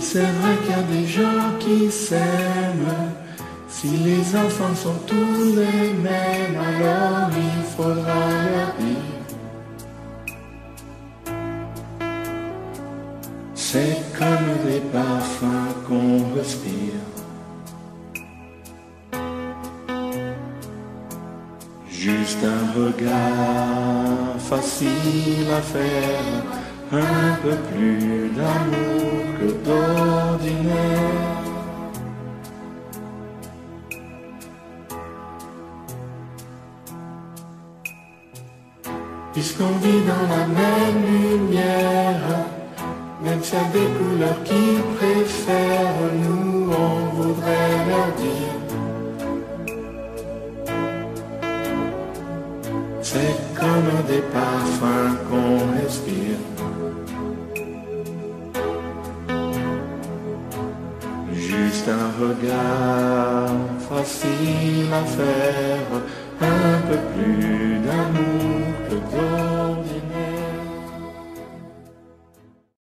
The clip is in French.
C'est vrai qu'il y a des gens qui s'aiment, si les enfants sont tous les mêmes, alors il faudra leur dire. C'est comme des parfums qu'on respire. Juste un regard facile à faire, un peu plus d'amour Puisqu'on vit dans la même lumière, même a des couleurs qui préfèrent, nous on voudrait leur dire. C'est comme des parfums qu'on respire. Juste un regard facile à faire, un